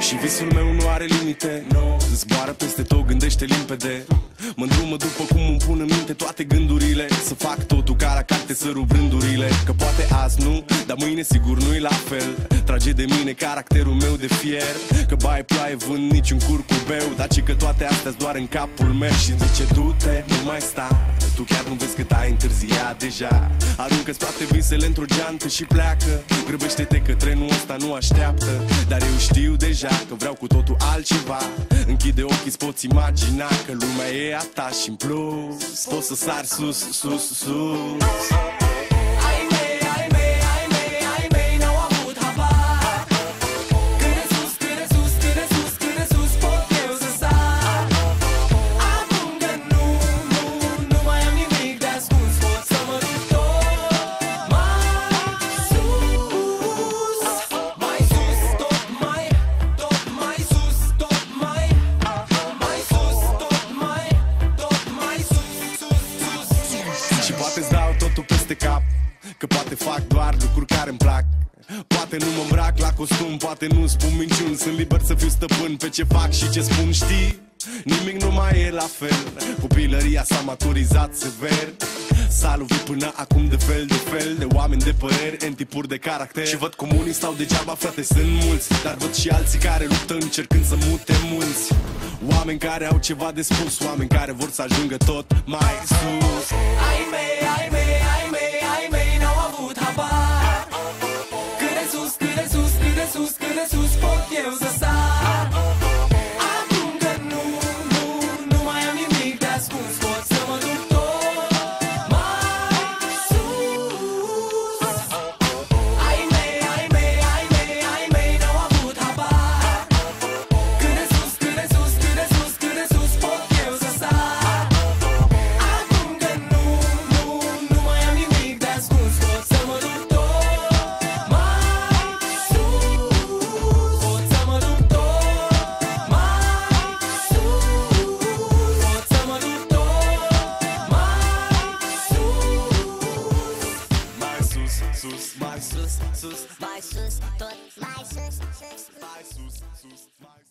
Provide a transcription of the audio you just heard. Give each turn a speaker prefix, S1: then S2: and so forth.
S1: Și visul meu nu are limite. No. Zboară peste tot, gândește limpede. Mă îndrumă după cum îmi pun în minte toate gândurile. Să fac totul ca la carte să rup rândurile. Că poate azi nu, dar mâine sigur nu-i la fel Trage de mine caracterul meu de fier. Că bai ploaie vând niciun curcubeu. Dar ci că toate astea doar în capul meu. Și zice du-te, nu mai sta. Tu chiar nu vezi cât ai întârziat deja. Aruncă-ți toate visele într-o geantă și pleacă. Grăbește-te că trenul ăsta nu așteaptă. Dar eu știu deja că vreau cu totul altceva. Închide ochii, îți poți imagina că lumea e a ta. Și în plus Poți să sari sus, sus, sus Că poate fac doar lucruri care îmi plac. Poate nu mă îmbrac la costum, poate nu spun minciuni. Sunt liber să fiu stăpân pe ce fac și ce spun, știi? Nimic nu mai e la fel. Copilăria s-a maturizat sever. S-a lovit până acum de fel de fel De oameni de păreri, în tipuri de caracter. Și văd cum unii stau degeaba, frate, sunt mulți. Dar văd și alții care luptă încercând să mute mulți Oameni care au ceva de spus Oameni care vor să ajungă tot mai sus. Ai mei,
S2: ai mei,
S1: sus, sus, my sus, tot, my sus, sus, my sus, sus, my.